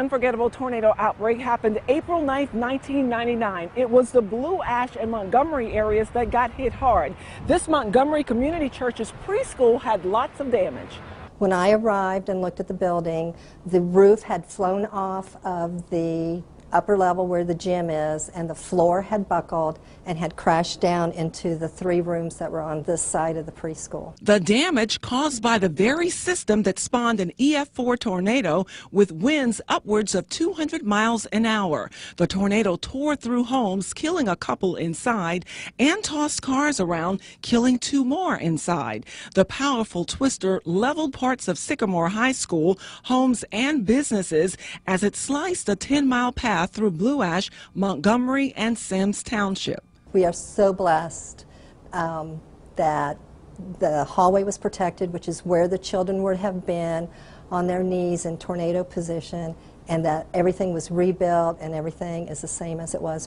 Unforgettable tornado outbreak happened April 9, 1999. It was the Blue Ash and Montgomery areas that got hit hard. This Montgomery Community Church's preschool had lots of damage. When I arrived and looked at the building, the roof had flown off of the upper level where the gym is, and the floor had buckled and had crashed down into the three rooms that were on this side of the preschool. The damage caused by the very system that spawned an EF4 tornado with winds upwards of 200 miles an hour. The tornado tore through homes, killing a couple inside, and tossed cars around, killing two more inside. The powerful twister leveled parts of Sycamore High School, homes, and businesses as it sliced a 10 mile path path through Blue Ash, Montgomery, and Symmes Township. We are so blessed um, that the hallway was protected, which is where the children would have been on their knees in tornado position, and that everything was rebuilt and everything is the same as it was.